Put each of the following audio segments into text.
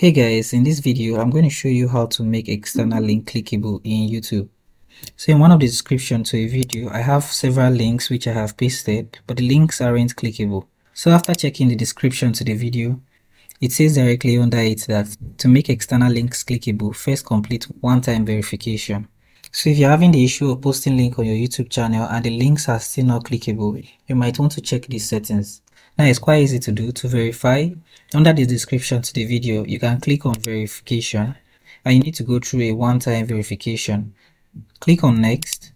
Hey guys, in this video, I'm going to show you how to make external link clickable in YouTube. So in one of the description to a video, I have several links which I have pasted, but the links aren't clickable. So after checking the description to the video, it says directly under it that to make external links clickable, first complete one-time verification. So if you're having the issue of posting link on your YouTube channel and the links are still not clickable, you might want to check these settings. Now it's quite easy to do to verify. Under the description to the video, you can click on verification and you need to go through a one-time verification. Click on next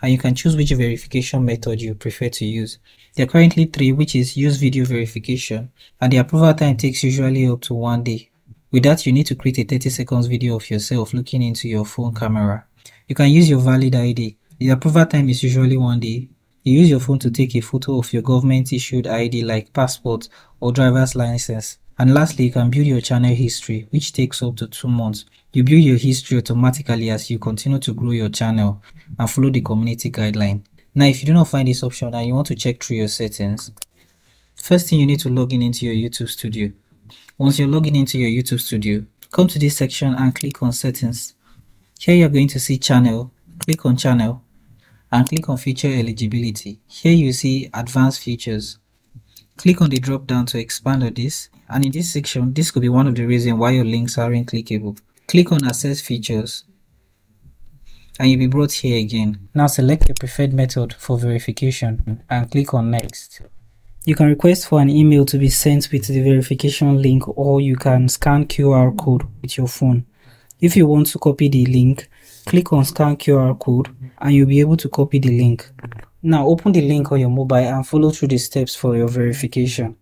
and you can choose which verification method you prefer to use. There are currently three which is use video verification and the approval time takes usually up to one day. With that you need to create a 30 seconds video of yourself looking into your phone camera. You can use your valid ID. The approval time is usually one day you use your phone to take a photo of your government issued ID like passport or driver's license. And lastly, you can build your channel history, which takes up to 2 months. You build your history automatically as you continue to grow your channel and follow the community guideline. Now, if you do not find this option and you want to check through your settings, first thing you need to log in into your YouTube studio. Once you're logging into your YouTube studio, come to this section and click on settings. Here you're going to see channel, click on channel and click on feature eligibility. Here you see advanced features. Click on the drop down to expand on this and in this section this could be one of the reasons why your links aren't clickable. Click on access features and you'll be brought here again. Now select your preferred method for verification and click on next. You can request for an email to be sent with the verification link or you can scan QR code with your phone. If you want to copy the link, click on scan QR code and you'll be able to copy the link. Now open the link on your mobile and follow through the steps for your verification.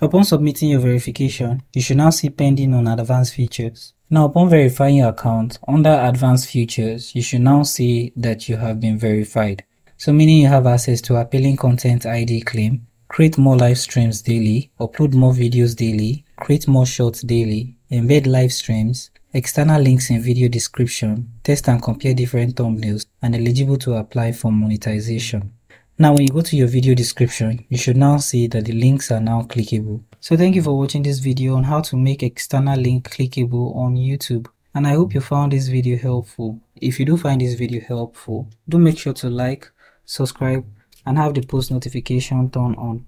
Upon submitting your verification, you should now see pending on advanced features. Now upon verifying your account, under advanced features, you should now see that you have been verified. So meaning you have access to appealing content ID claim, create more live streams daily, upload more videos daily, create more shorts daily, embed live streams, external links in video description, test and compare different thumbnails, and eligible to apply for monetization. Now when you go to your video description, you should now see that the links are now clickable. So thank you for watching this video on how to make external link clickable on YouTube. And I hope you found this video helpful. If you do find this video helpful, do make sure to like, subscribe, and have the post notification turned on.